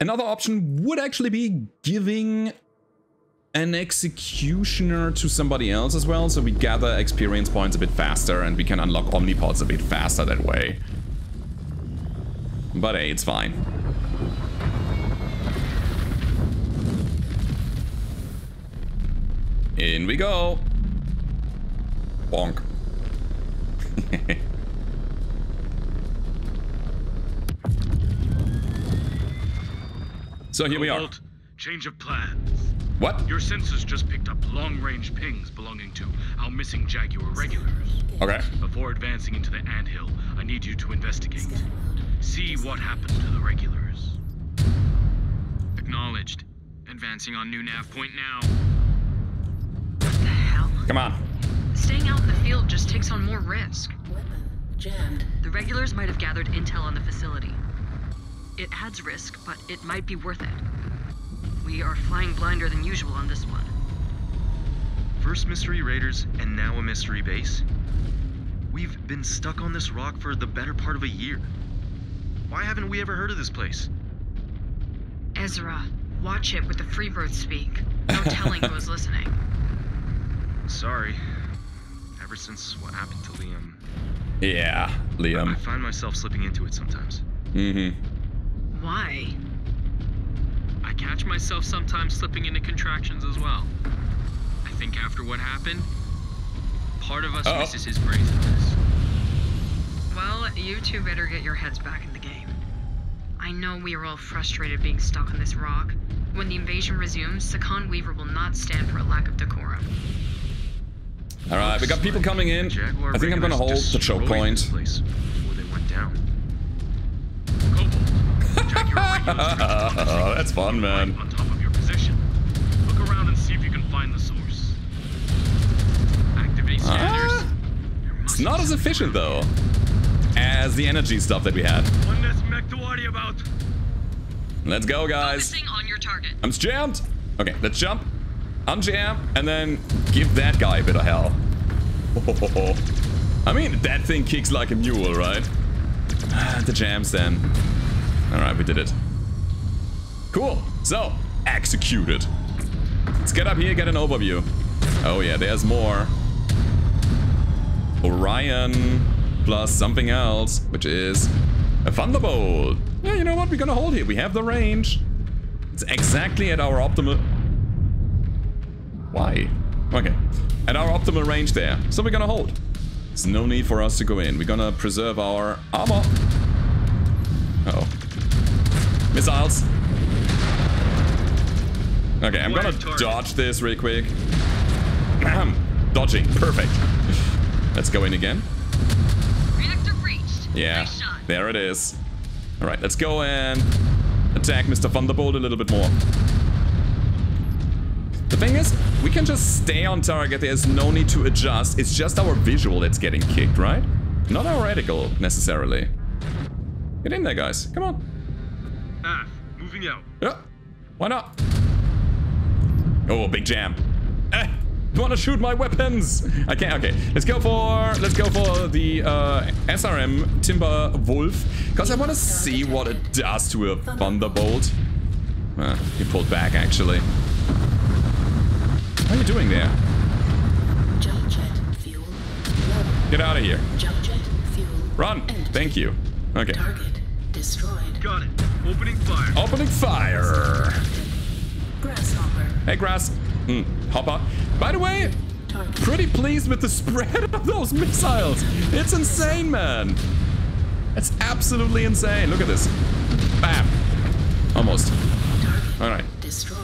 Another option would actually be giving an executioner to somebody else as well, so we gather experience points a bit faster and we can unlock omnipods a bit faster that way. But hey, it's fine. In we go. Bonk. so here we are. Change of plans. What? Your sensors just picked up long-range pings belonging to our missing Jaguar regulars. Okay. Before advancing into the anthill, I need you to investigate. See what happened to the regulars. Acknowledged. Advancing on new nav point now. What the hell? Come on. Staying out in the field just takes on more risk. Jammed. The regulars might have gathered intel on the facility. It adds risk, but it might be worth it. We are flying blinder than usual on this one. First mystery raiders, and now a mystery base. We've been stuck on this rock for the better part of a year. Why haven't we ever heard of this place? Ezra, watch it with the freebirth speak. No telling who was listening. Sorry. Ever since what happened to Liam, Yeah, Liam. I Liam. find myself slipping into it sometimes. Mm-hmm. Why? I catch myself sometimes slipping into contractions as well. I think after what happened, part of us Uh-oh. misses his brazenness. Well, you two better get your heads back in the game. I know we are all frustrated being stuck on this rock. When the invasion resumes, saKhan Weaver will not stand for a lack of decorum. All right, we got people coming in. Jaguar I think I'm gonna hold the choke point. place before they went down. Check your radios. That's fun, man. on top of your position. Look around and see if you can find the source. Activate scanners. Ah, it's not as efficient though as the energy stuff that we had. One less mech to worry about. Let's go, guys. Focusing on your target. I'm jammed. Okay, let's jump, unjam, and then give that guy a bit of hell. I mean, that thing kicks like a mule, right? Ah, the jams then. All right, we did it. Cool. So, executed. Let's get up here, get an overview. Oh yeah, there's more. Orion plus something else, which is a Thunderbolt. Yeah, you know what? We're gonna hold here. We have the range. It's exactly at our optimal... Why? Okay. At our optimal range there. So we're gonna hold. There's no need for us to go in. We're gonna preserve our armor. Uh oh Missiles. Okay, I'm gonna dodge this real quick. Dodging. Perfect. Let's go in again. Yeah, there it is. All right, let's go and attack Mr. Thunderbolt a little bit more. The thing is, we can just stay on target. There's no need to adjust. It's just our visual that's getting kicked, right? Not our reticle, necessarily. Get in there, guys. Come on. Ah, moving out. Yeah. Why not? Oh, big jam. Eh, wanna shoot my weapons? I can't. Okay, let's go for let's go for the uh, SRM Timber Wolf because I want to see what it does to a Thunderbolt. Uh, he pulled back actually. What are you doing there? Jump jet fuel. Low. Get out of here. Jump jet fuel. Run. Thank you. Okay. Target destroyed. Got it. Opening fire. Opening fire. Grasshopper. Hey, grass. Hmm. Hopper. By the way, pretty pleased with the spread of those missiles. It's insane, man. It's absolutely insane. Look at this. Bam. Almost. All right.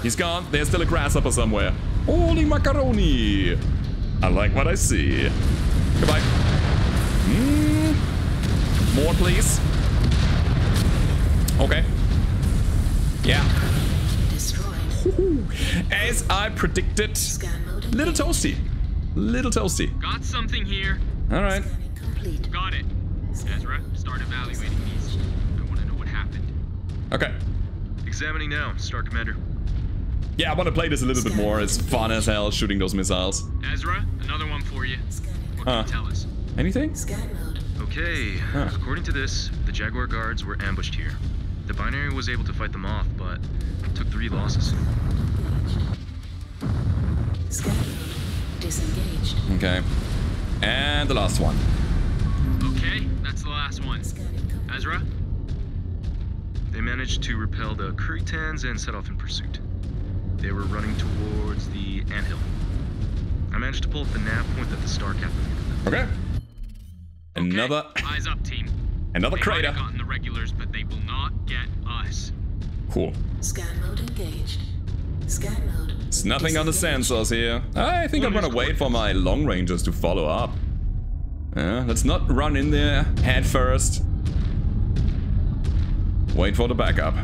He's gone. There's still a grasshopper somewhere. Holy macaroni. I like what I see. Goodbye. Mm. More, please. Okay. Yeah. Destroyed. As I predicted, little toasty. Little toasty. Got something here. All right. Complete. Got it. Ezra, start evaluating these. I want to know what happened. Okay. Examining now, Star Commander. Yeah, I want to play this a little bit more. It's fun as hell shooting those missiles. Ezra, another one for you. Scanning. What can Huh. you tell us? Anything? Scan mode. Okay, Huh. according to this, the Jaguar guards were ambushed here. The binary was able to fight them off, but took three losses. Disengaged. Okay. And the last one. Okay, that's the last one. Ezra, They managed to repel the Kuritans and set off in pursuit. They were running towards the anthill. I managed to pull up the nav point that the Star Captain gave them. Okay. Another Okay, eyes up, team. another They might crater. have gotten the regulars, but they will not get us. Cool. Scan mode engaged. Scan mode. It's nothing on the disengaged. sensors here. I think I'm gonna wait for my long rangers to follow up. Yeah, let's not run in there head first. Wait for the backup.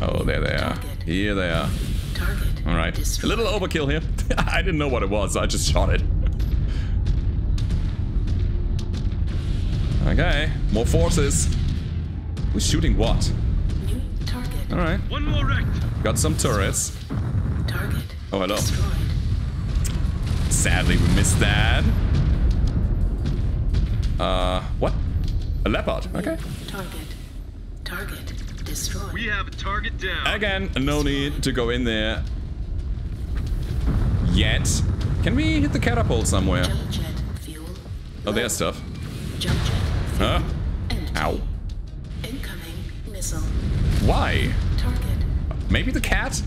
Oh, there they are. Here they are. Target. All right. A little overkill here. I didn't know what it was. I just shot it. Okay, more forces. Who's shooting what? New target. Alright. One more rect. Got some turrets. Target. Oh, hello. Destroyed. Sadly, we missed that. Uh, what? A leopard. Okay. Target. Target. Destroyed. We have a target down. Again, no need to go in there. Yet. Can we hit the catapult somewhere? Jump jet fuel. Oh, there's stuff. Jump jet. Huh? Ow. Incoming missile. Why? Target. Maybe the cat?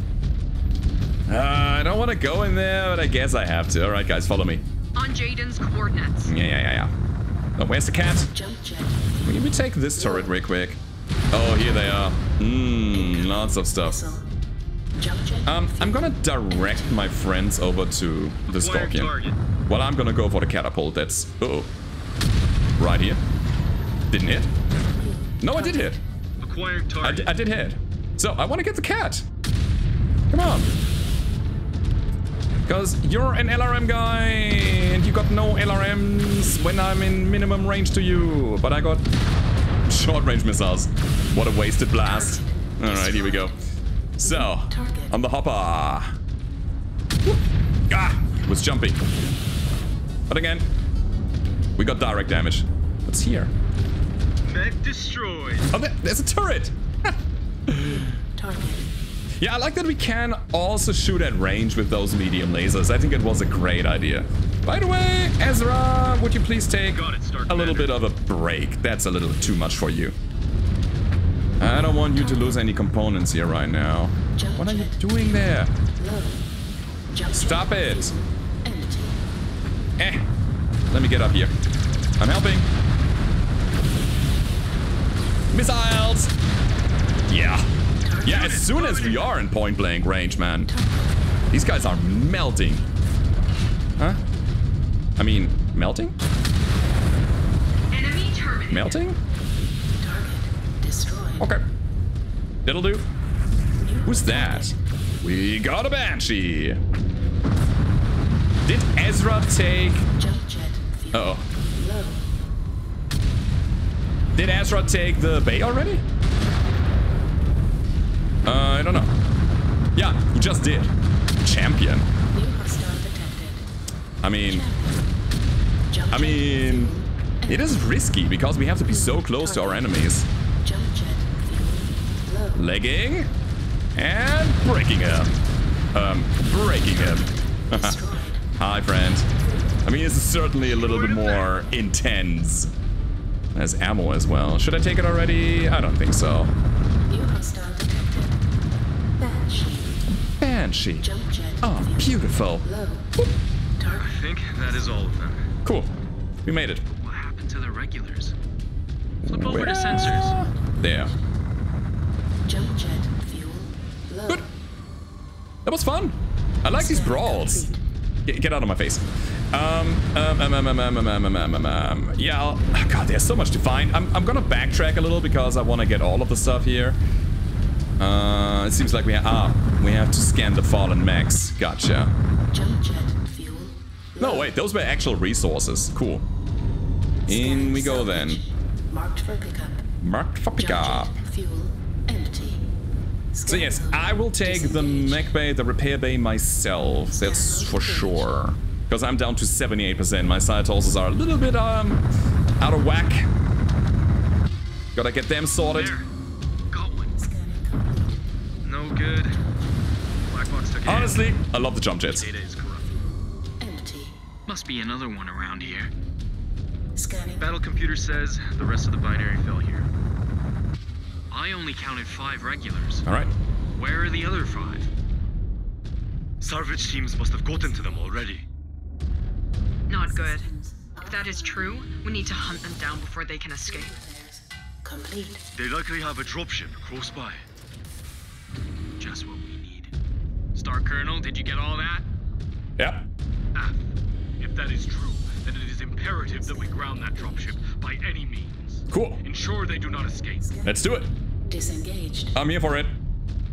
Uh, I don't want to go in there, but I guess I have to. Alright, guys, follow me. On Jaden's coordinates. Yeah, yeah, yeah, yeah. Oh, where's the cat? Jump jet. Can we take this turret real quick? Oh, here they are. Mmm, lots of stuff. Jump jet. Um, I'm gonna direct my friends over to the Acquired Scorpion. target. Well, I'm gonna go for the catapult. That's... Uh oh Right here. Didn't hit. No, I did hit. Acquired I, target. d- I did hit. So, I want to get the cat. Come on. Because you're an LRM guy, and you got no LRMs when I'm in minimum range to you. But I got short range missiles. What a wasted blast. Alright, here we go. So, on the hopper. Whoop. Ah, was jumping. But again, we got direct damage. What's here? Mech destroyed. Oh, there's a turret. Target. Yeah, I like that we can also shoot at range with those medium lasers. I think it was a great idea. By the way, Ezra, would you please take Got it, Star a little bit of a break? That's a little too much for you. I don't want you to lose any components here right now. Jump What are you doing there? Low. Jump jet Stop it. Empty. Eh. Let me get up here. I'm helping. Missiles! Yeah. Yeah, as soon as we are in point blank range, man. These guys are melting. Huh? I mean, melting? Melting? Okay. That'll do. Who's that? We got a Banshee. Did Ezra take... Uh oh. Did Ezra take the bay already? Uh, I don't know. Yeah, he just did. Champion. I mean, I mean, it is risky because we have to be so close to our enemies. Legging and breaking him. Um, breaking him. Hi, friend. I mean, this is certainly a little bit more intense. There's ammo as well. Should I take it already? I don't think so. New hostile detected. Banshee. Banshee. Oh, beautiful. I think that is all of them. Cool. We made it. What happened to the regulars? Flip over to sensors. There. Jump jet fuel. Low. Good. That was fun. I like these brawls. Get, get out of my face. Um, um, um, um, um, um, um, um, um, um, um, yeah, I'll, oh God, there's so much to find. I'm, I'm gonna backtrack a little because I want to get all of the stuff here. Uh, it seems like we have, ah, we have to scan the fallen mechs. Gotcha. Jump jet fuel. No, wait, those were actual resources. Cool. In we go then. Marked for pickup. Marked for pickup. fuel. Empty. So yes, I will take the mech bay, the repair bay myself. That's for sure. Because I'm down to 78%. My side tosses are a little bit um out of whack. Gotta get them sorted. There. Got one. No good. Black box took it. Honestly, I love the jump jets. Data is. Empty. Must be another one around here. Scanning. Battle computer says the rest of the binary fell here. I only counted five regulars. All right. Where are the other five? Salvage teams must have gotten to them already. Not good. If that is true, we need to hunt them down before they can escape. Complete. They likely have a dropship close by. Just what we need. Star Colonel, did you get all that? Yep. Ah, if that is true, then it is imperative that we ground that dropship by any means. Cool. Ensure they do not escape. Let's do it. Disengaged. I'm here for it.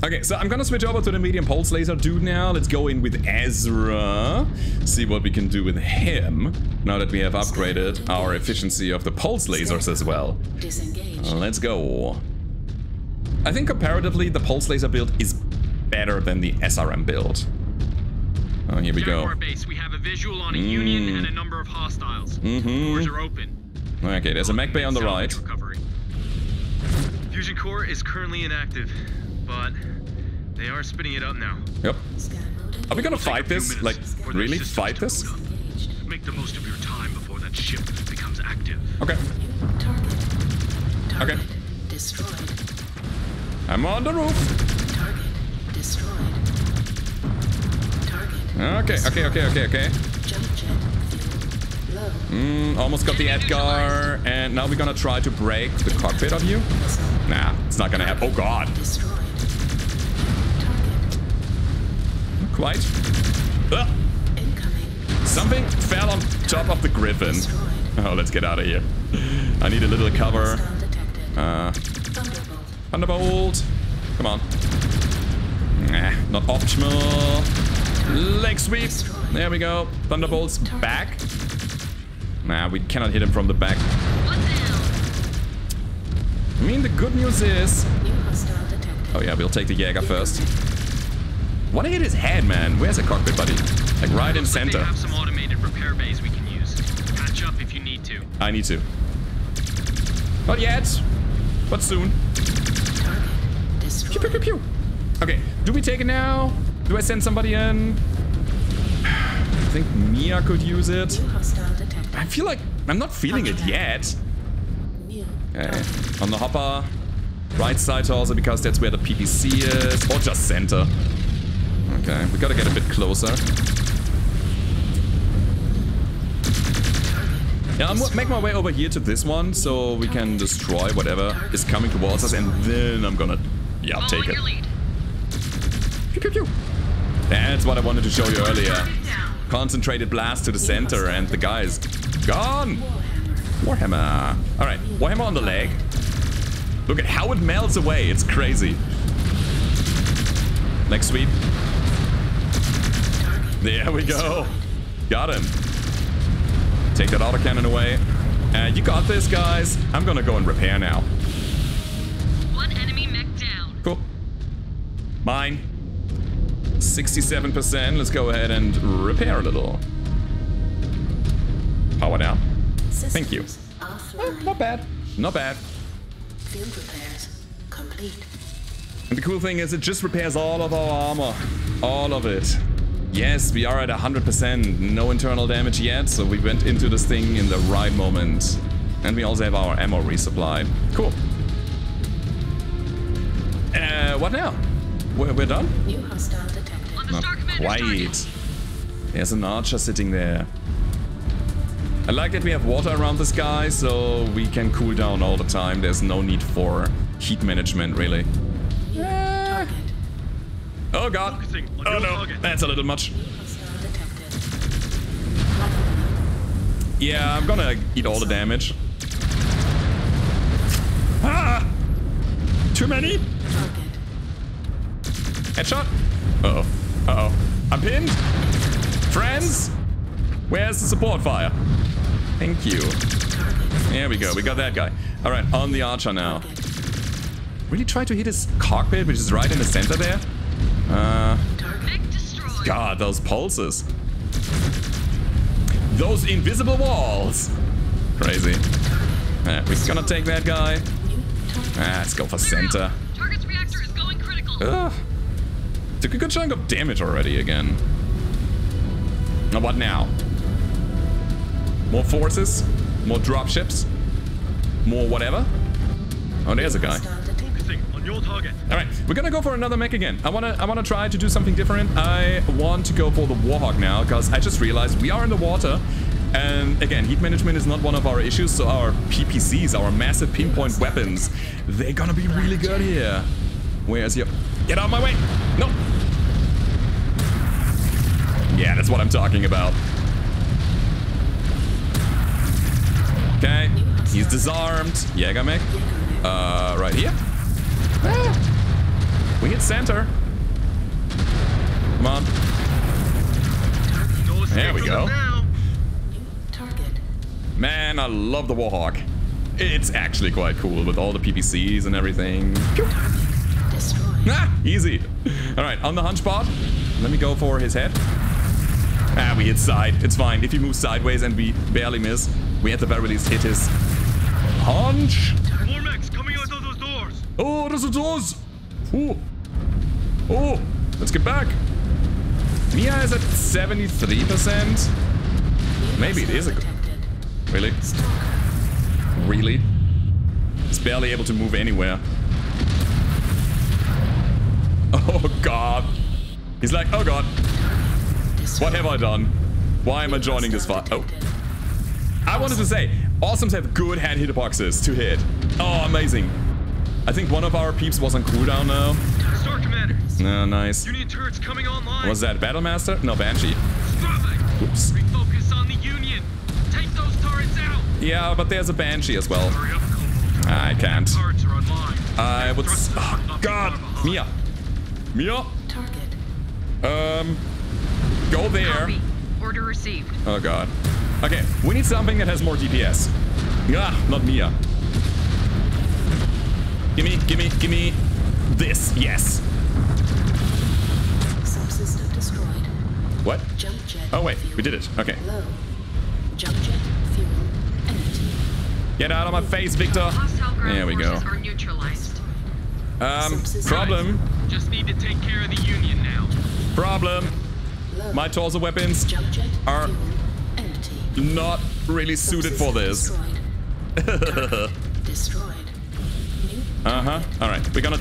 Okay, so I'm gonna switch over to the medium pulse laser dude now. Let's go in with Ezra. See what we can do with him. Now that we have upgraded our efficiency of the pulse lasers as well. Let's go. I think comparatively the pulse laser build is better than the SRM build. Oh, here we go. Jaguar base, we have a visual on a Union and a number of hostiles. Mhm. Doors are open. Okay, there's a mech bay on the right. Recovery. Fusion core is currently inactive, but they are spinning it up now. Yep. Are we gonna fight this? Like, really fight this? Make the most of your time before that ship becomes active. Okay. target Okay. Destroyed. I'm on the roof. Target destroyed. Okay, okay, okay, okay, okay. Jump jet fuel low. Mm, almost got the Edgar, and now we're gonna try to break the cockpit of you. Nah, it's not gonna happen. Oh god. Quite. Ah. Something fell on top of the Griffin. Oh, let's get out of here. I need a little cover. Uh, Thunderbolt. Come on. Nah, not optimal. Leg sweep. There we go. Thunderbolt's back. Nah, we cannot hit him from the back. I mean, the good news is... Oh yeah, we'll take the Jaeger first. Wanna hit his head, man. Where's the cockpit, buddy? Like right in Looks like center. They have some automated repair bays we can use. Patch up if you need to. I need to. Not yet, but soon. Pew, pew, pew, pew. Okay, do we take it now? Do I send somebody in? I think Mia could use it. I feel like I'm not feeling it yet. Okay, on the hopper. Right side also because that's where the PPC is. Or just center. Okay, we gotta get a bit closer. Yeah, mo- make my way over here to this one so we can destroy whatever is coming towards us and then I'm gonna, yeah, take it. Pew, pew, pew. That's what I wanted to show you earlier. Concentrated blast to the center and the guy's gone. Warhammer. All right, Warhammer on the leg. Look at how it melts away. It's crazy. Leg sweep. There we go. Got him. Take that autocannon away. Uh, you got this, guys. I'm gonna go and repair now. One enemy mech down. Cool. Mine. 67%. Let's go ahead and repair a little. Power down. Thank you. Offline. Not bad. Not bad. Field repairs complete. And the cool thing is it just repairs all of our armor. All of it. Yes, we are at 100%. No internal damage yet, so we went into this thing in the right moment. And we also have our ammo resupplied. Cool. Uh, what now? We're, we're done? New hostile detected. Not quite. There's an archer sitting there. I like that we have water around this guy, so we can cool down all the time. There's no need for heat management, really. Oh god. Oh no, that's a little much. Yeah, I'm gonna eat all the damage. Ah! Too many? Headshot? Uh-oh. Uh-oh. I'm pinned? Friends? Where's the support fire? Thank you. There we go. We got that guy. All right, on the archer now. Really try to hit his cockpit, which is right in the center there. Uh, God, those pulses. Those invisible walls. Crazy. We're gonna take that guy. Ah, let's go for center. Target's reactor is going critical. Ugh. Took a good chunk of damage already again. Now what now? More forces? More dropships? More whatever? Oh, there's a guy. On your target. All right, we're gonna go for another mech again. I wanna, I wanna try to do something different. I want to go for the Warhawk now because I just realized we are in the water, and again, heat management is not one of our issues. So our PPCs, our massive pinpoint weapons, they're gonna be really good here. Where's your? Get out of my way! No. Yeah, that's what I'm talking about. Okay, he's disarmed. Jäger mech. Uh, right here. Ah. We hit center. Come on. There we go. Man, I love the Warhawk. It's actually quite cool with all the PPCs and everything. Ah, easy. All right, on the hunch pod. Let me go for his head. Ah, we hit side. It's fine. If you move sideways and we barely miss, we at the very least hit his hunch. Oh, there's the doors. Oh. Oh, let's get back. Mia is at 73%. Maybe it is a... Good Really? Really? It's barely able to move anywhere. Oh god. He's like, oh god. What have I done? Why am I joining this fight? Oh. I wanted to say, awesomes have good hand hitboxes to hit. Oh, amazing. I think one of our peeps was on cooldown now. Star Commander. No, nice. Union turrets coming online. Was that Battlemaster? No, Banshee. Oops. Refocus on the Union. Take those turrets out. Yeah, but there's a Banshee as well. I can't. Turrets are online. I would... Oh, God! Mia! Mia! Target. Um... Go there. Copy. Order received. Oh, God. Okay, we need something that has more DPS. Ah, not Mia. Gimme, gimme, gimme this. Yes. Subsystem destroyed. What? Jump jet. Oh, wait. We did it. Okay. Low. Jump jet fuel empty. Get out of my face, Victor. Hostile There we go. forces are neutralized. Um, problem. Just need to take care of the Union now. Problem. My torso weapons are not really suited for this. Destroyed. Uh-huh. Alright, we're gonna...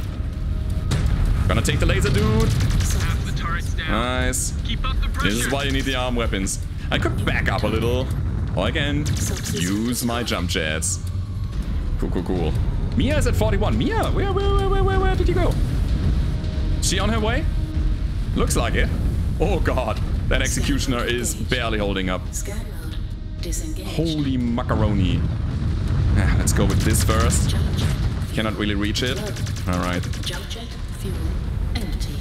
Gonna take the laser, dude. The. Nice. Keep up the pressure. This is why you need the arm weapons. I could back up a little. Or I can use my jump jets. Cool, cool, cool. Mia is at 41. Mia, where, where, where, where, where, did you go? She on her way? Looks like it. Oh god, that executioner is barely holding up. Scan mode. Disengage. Holy macaroni. Ah, Let's go with this first. Cannot really reach it. Alright. Jump jet fuel empty.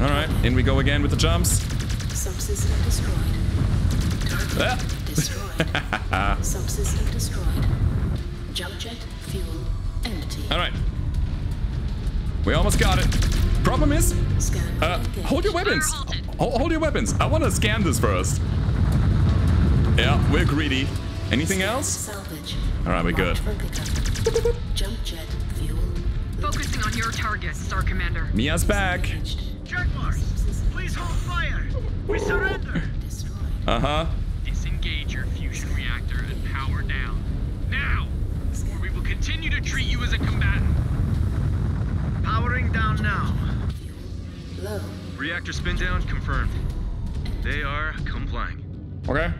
Alright, in we go again with the jumps. Subsystem destroyed. Target Ah. destroyed. Subsystem destroyed. Jump jet fuel empty. Alright. We almost got it. Problem is, Scan uh, hold your weapons. Hold, hold your weapons. I want to scan this first. Yeah, we're greedy. Anything else? Salvage. Alright, we're good. Jump jet fuel. Focusing on your target, Star Commander. Mia's back. Jaguars, please hold fire. We surrender. Uh-huh. Disengage your fusion reactor and power down. Now! Or we will continue to treat you as a combatant. Powering down now. Low. Reactor spin down confirmed. They are complying. Okay.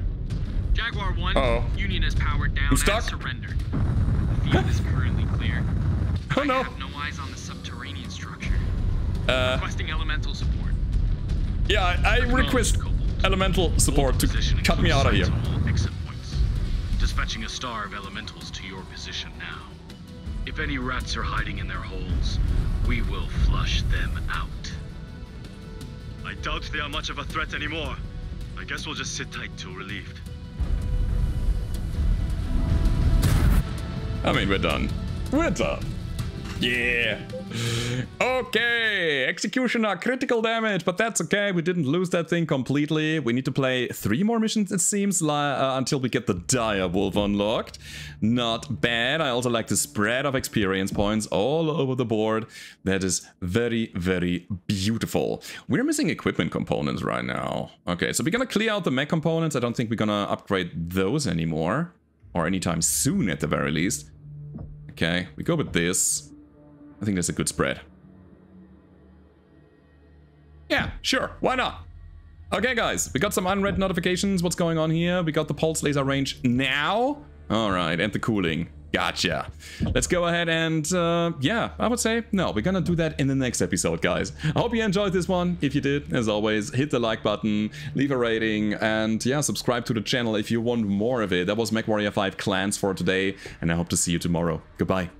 Jaguar 1, Uh-oh. Union has powered down I'm stuck. and surrendered. The field is currently clear. Oh no. I have no eyes on the subterranean structure. Uh, Requesting elemental support. yeah, I, I request elemental support to cut me out of here. Exit points. Dispatching a star of elementals to your position now. If any rats are hiding in their holes, we will flush them out. I doubt they are much of a threat anymore. I guess we'll just sit tight till relieved. I mean, we're done. We're done. Yeah. Okay, Executioner, critical damage, but that's okay. We didn't lose that thing completely. We need to play three more missions, it seems, uh, until we get the Dire Wolf unlocked. Not bad. I also like the spread of experience points all over the board. That is very, very beautiful. We're missing equipment components right now. Okay, so we're gonna clear out the mech components. I don't think we're gonna upgrade those anymore. Or anytime soon, at the very least. Okay, we go with this. I think that's a good spread. Yeah, sure, why not? Okay, guys, we got some unread notifications. What's going on here? We got the pulse laser range now. All right, and the cooling. Gotcha. Let's go ahead and, uh, yeah, I would say, no, we're gonna do that in the next episode, guys. I hope you enjoyed this one. If you did, as always, hit the like button, leave a rating, and yeah, subscribe to the channel if you want more of it. That was MechWarrior 5 Clans for today, and I hope to see you tomorrow. Goodbye.